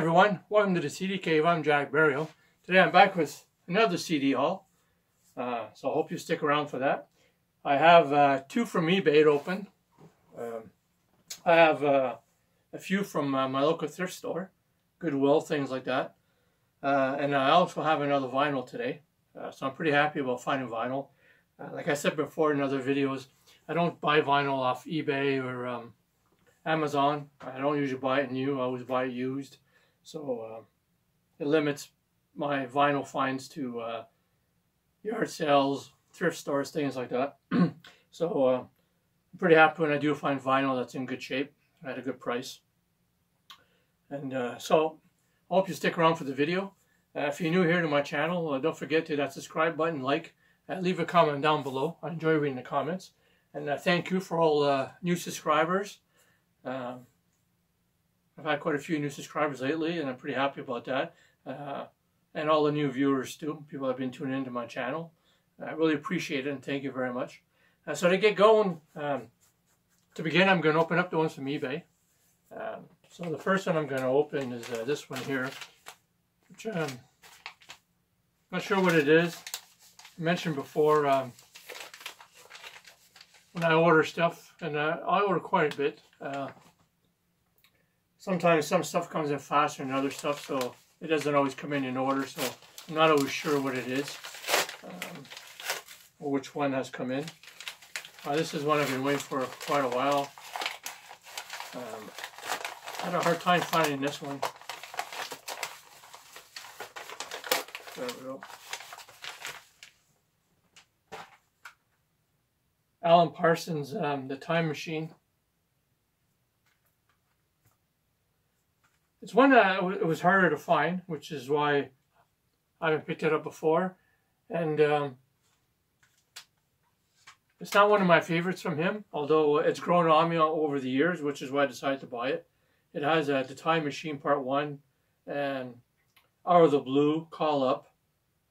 everyone, welcome to the CD Cave. I'm Jack Burial. Today I'm back with another CD haul, uh, so I hope you stick around for that. I have uh, two from eBay open. Um, I have uh, a few from uh, my local thrift store, Goodwill, things like that. Uh, and I also have another vinyl today, uh, so I'm pretty happy about finding vinyl. like I said before in other videos, I don't buy vinyl off eBay or um, Amazon. I don't usually buy it new. I always buy it used. So uh, it limits my vinyl finds to uh, yard sales, thrift stores, things like that. so uh, I'm pretty happy when I do find vinyl that's in good shape at a good price. And uh, so I hope you stick around for the video. Uh, if you're new here to my channel, uh, don't forget to hit that subscribe button, like, leave a comment down below. I enjoy reading the comments. And thank you for all new subscribers. Um, I've had quite a few new subscribers lately, and I'm pretty happy about that. Uh, and all the new viewers too, people have been tuning into my channel. I really appreciate it, and thank you very much. Uh, so to get going, um, to begin, I'm going to open up the ones from eBay. Um, so the first one I'm going to open is uh, this one here, which I'm um, not sure what it is. I mentioned before um, when I order stuff, and uh, I order quite a bit. Sometimes some stuff comes in faster than other stuff, so it doesn't always come in in order, so I'm not always sure what it is um, or which one has come in. Uh, this is one I've been waiting for quite a while. Um, had a hard time finding this one. There we go. Alan Parsons, um, The Time Machine. It's one that it was harder to find, which is why I haven't picked it up before. And um, it's not one of my favorites from him, although it's grown on me over the years, which is why I decided to buy it. It has uh, The Time Machine Part 1 and Out of the Blue, Call Up.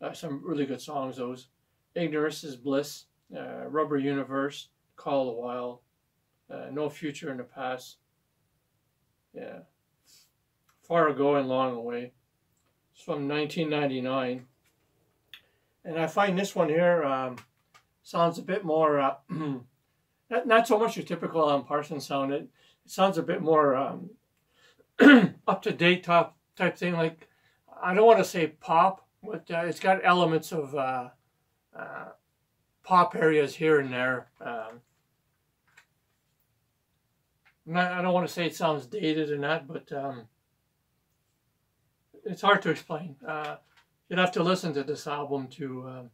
Uh, some really good songs, those. Ignorance is Bliss, uh, Rubber Universe, Call the Wild, uh, No Future in the Past. Yeah far ago and long away. It's from 1999. And I find this one here um, sounds a bit more, uh, not, not so much your typical Alan Parsons sound. It, it sounds a bit more um, up-to-date type, type thing. Like, I don't want to say pop, but uh, it's got elements of uh, uh pop areas here and there. Um, I don't want to say it sounds dated or not, but um, it's hard to explain. Uh, you'd have to listen to this album to um,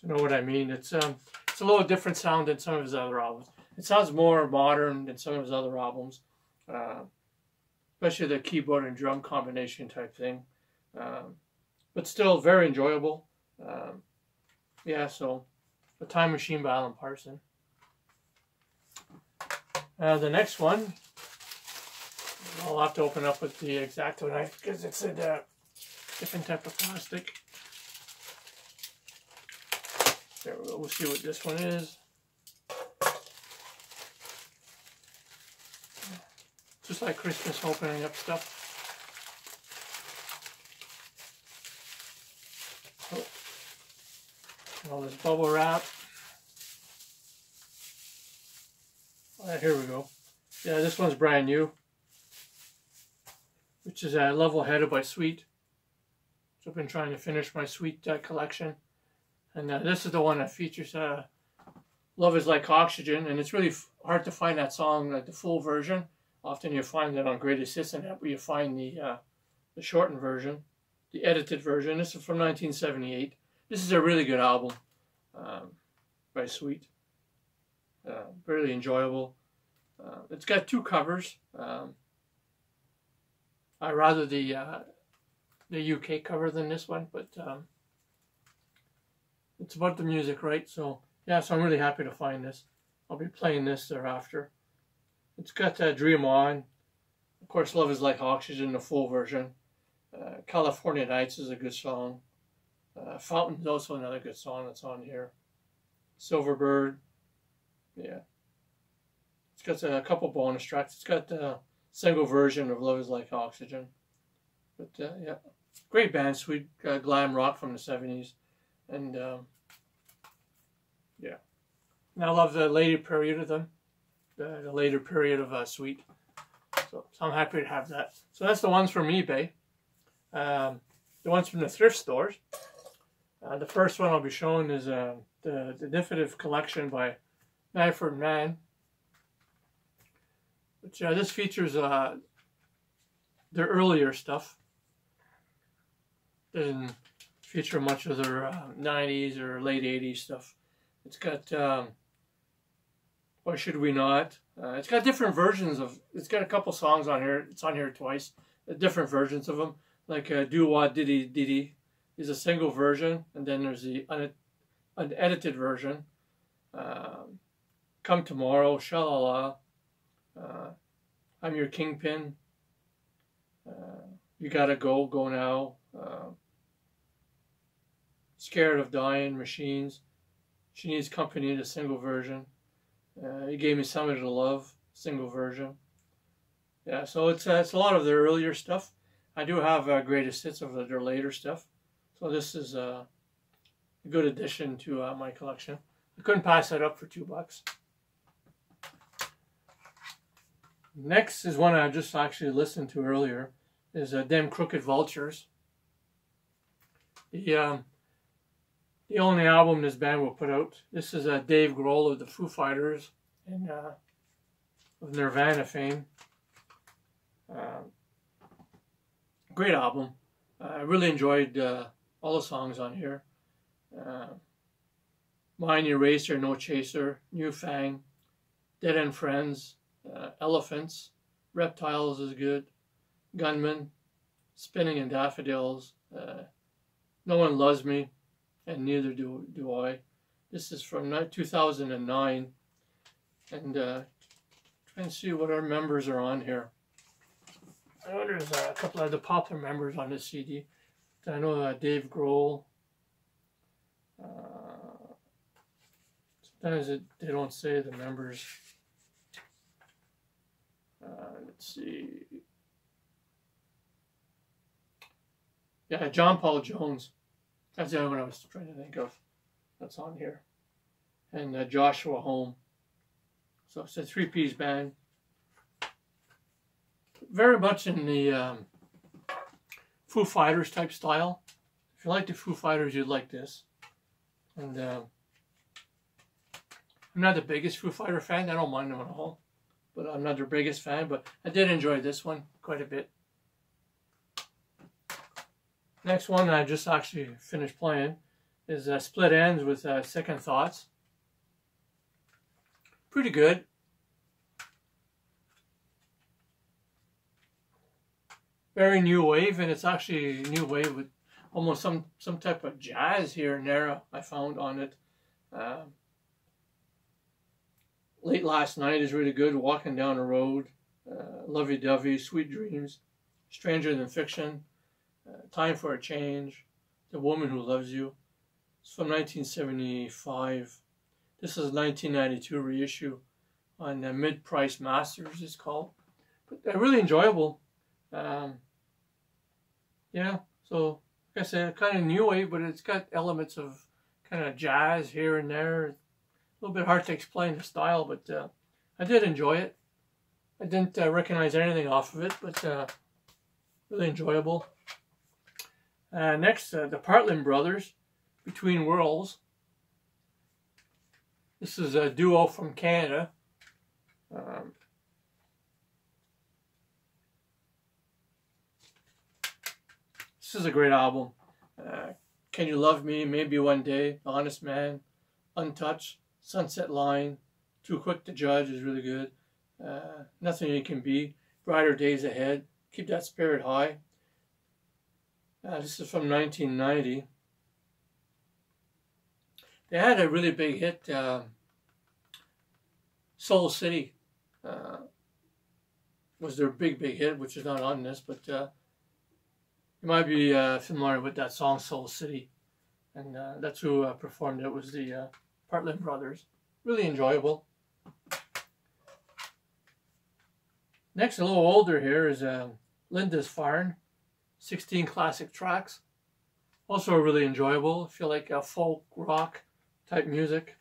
to know what I mean. It's um, it's a little different sound than some of his other albums. It sounds more modern than some of his other albums, uh, especially the keyboard and drum combination type thing. Um, but still very enjoyable. Um, yeah, so The Time Machine by Alan Parson. Uh, the next one I'll have to open up with the X-Acto knife because it's a uh, different type of plastic. There we go. We'll see what this one is. Just like Christmas opening up stuff. Oh. All this bubble wrap. Right, here we go. Yeah, this one's brand new which is a level headed by Sweet. So I've been trying to finish my Sweet uh, collection. And uh, this is the one that features uh, Love is Like Oxygen. And it's really hard to find that song, like the full version. Often you find that on Greatest Hits and where you find the, uh, the shortened version, the edited version. This is from 1978. This is a really good album um, by Sweet. Uh, really enjoyable. Uh, it's got two covers. Um, I rather the uh, the UK cover than this one, but um, it's about the music, right? So yeah, so I'm really happy to find this. I'll be playing this thereafter. It's got uh, Dream On. Of course, Love is Like Oxygen, the full version. Uh, California Nights is a good song. Uh, Fountain is also another good song that's on here. Silverbird, yeah. It's got a couple bonus tracks. It's got uh, single version of Love is Like Oxygen. But uh, yeah, great band, sweet uh, glam rock from the '70s, and um, yeah, and I love the later period of them, the, the later period of uh, Sweet. So, so I'm happy to have that. So that's the ones from eBay. Um, the ones from the thrift stores. Uh, the first one I'll be showing is uh, the, the Definitive Collection by Manfred Mann. Which uh, this features uh, their earlier stuff. Doesn't feature much of their uh, 90s uh, or late 80s stuff. It's got um, Why Should We Not? Uh, it's got different versions of. It's got a couple songs on here. It's on here twice. Different versions of them, like uh, "Do Wah Diddy Diddy" is a single version, and then there's the un- unedited version. Um, "Come Tomorrow," "Shalala," uh, "I'm Your Kingpin," uh, "You Gotta Go, Go Now," uh, "Scared of Dying," "Machines." She needs company in a single version. Uh, he gave me somebody to love, single version. Yeah, so it's uh, it's a lot of their earlier stuff. I do have uh, greatest hits of their later stuff. So this is uh, a good addition to uh, my collection. I couldn't pass that up for two bucks. Next is one I just actually listened to earlier. Is uh, "Them Crooked Vultures." The um, the only album this band will put out. This is uh, Dave Grohl of the Foo Fighters and uh, of Nirvana fame. Uh, great album. I really enjoyed uh, all the songs on here. Uh, Mind Eraser, No Chaser, New Fang, Dead End Friends, uh, Elephants, Reptiles is good, Gunman, Spinning and Daffodils, uh, No One Loves Me, and neither do, do I. This is from 2009. And uh, try and see what our members are on here. I know there's a couple of the popular members on this CD. I know uh, Dave Grohl. Uh, sometimes it, they don't say the members. Uh, let's see. Yeah, John Paul Jones. That's the other one I was trying to think of. That's on here. And uh, Joshua Homme. So it's a three piece band. Very much in the um, Foo Fighters type style. If you like the Foo Fighters, you'd like this. And uh, I'm not the biggest Foo Fighter fan. I don't mind them at all. But I'm not their biggest fan. But I did enjoy this one quite a bit. Next one I just actually finished playing is uh, Split Enz with uh, Second Thoughts. Pretty good. Very new wave, and it's actually a new wave with almost some, some type of jazz here and there I found on it. Uh, late last night is really good. Walking down the road, uh, lovey dovey, sweet dreams, stranger than fiction. Uh, Time for a Change, The Woman Who Loves You. It's from 1975. This is a 1992 reissue on the Mid Price Masters, it's called. But they're really enjoyable. Um, yeah, so like I said, kind of new wave, but it's got elements of kind of jazz here and there. Little bit hard to explain the style, but uh, I did enjoy it. I didn't uh, recognize anything off of it, but uh, really enjoyable. Uh, next, uh, the Partland Brothers, Between Worlds. This is a duo from Canada. Um, this is a great album. Uh, Can You Love Me? Maybe One Day. Honest Man. Untouched. Sunset Line. Too Quick to Judge is really good. Uh, Nothing You Can Be. Brighter Days Ahead. Keep That Spirit High. Uh, this is from 1990. They had a really big hit, uh, Soul City uh, was their big, big hit, which is not on this, but uh, you might be uh, familiar with that song, Soul City. And that's who performed it, was the Partland Brothers. Really enjoyable. Next, a little older here is Lindisfarne. 16 classic tracks. Also really enjoyable. I feel like a folk rock type music.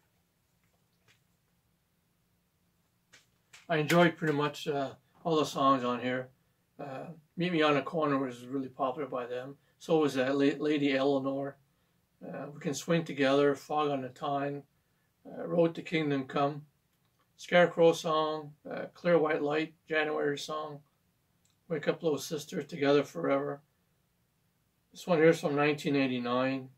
I enjoyed pretty much uh, all the songs on here. Uh, Meet Me on the Corner was really popular by them. So was uh, Lady Eleanor. Uh, we Can Swing Together, Fog on the Tyne, uh, Road to Kingdom Come, Scarecrow Song, uh, Clear White Light, January Song, Wake Up Little Sister, Together Forever. This one here is from 1989.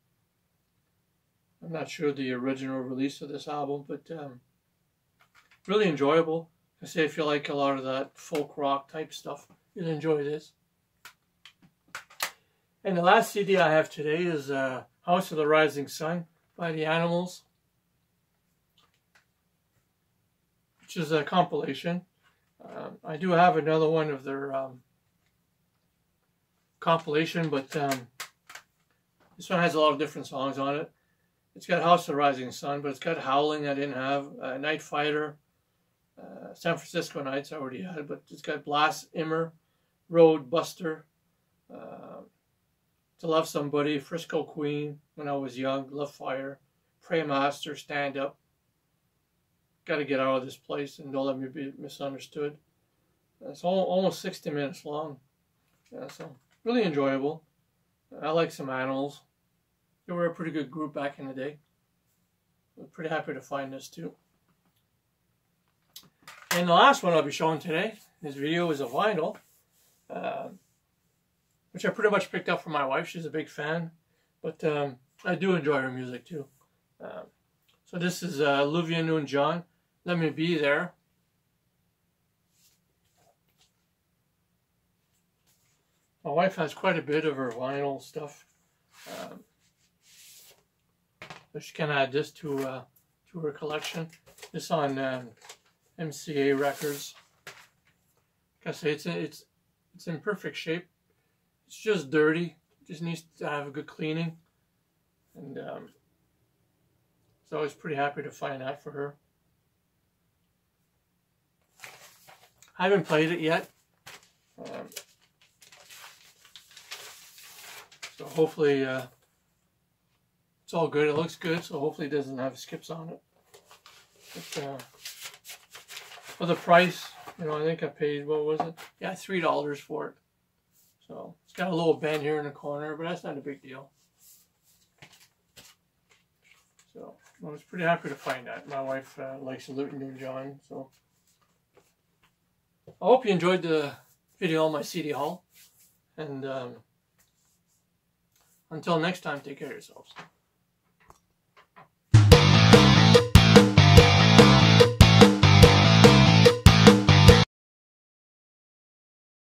I'm not sure the original release of this album, but um, really enjoyable. I say if you like a lot of that folk rock type stuff, you'll enjoy this. And the last CD I have today is uh, House of the Rising Sun by the Animals, which is a compilation. Um, I do have another one of their um, compilation, but um, this one has a lot of different songs on it. It's got House of the Rising Sun, but it's got Howling I didn't have, uh, Night Fighter, uh, San Francisco Nights I already had, but it's got Blast Immer, Road Buster, uh, To Love Somebody, Frisco Queen, When I Was Young, Love Fire, Pray Master, Stand Up, Got to Get Out of This Place, and Don't Let Me Be Misunderstood. It's all, almost 60 minutes long. Yeah, so really enjoyable. I like some animals. They were a pretty good group back in the day. I'm pretty happy to find this too. And the last one I'll be showing today, this video is a vinyl, uh, which I pretty much picked up from my wife. She's a big fan, but um, I do enjoy her music too. Uh, so this is uh, Olivia Newton-John, Let Me Be There. My wife has quite a bit of her vinyl stuff. Um, she can add this to uh, to her collection. This on um, MCA Records. Like I say, it's it's it's in perfect shape. It's just dirty. Just needs to have a good cleaning. And um, so I was pretty happy to find that for her. I haven't played it yet. Um, so hopefully uh, it's all good. It looks good, so hopefully it doesn't have skips on it. But, uh, for the price, you know, I think I paid, what was it? Yeah, $3 for it. So it's got a little bend here in the corner, but that's not a big deal. So I was pretty happy to find that. My wife uh, likes Olivia Newton-John, so. I hope you enjoyed the video on my CD haul. And um, until next time, take care of yourselves.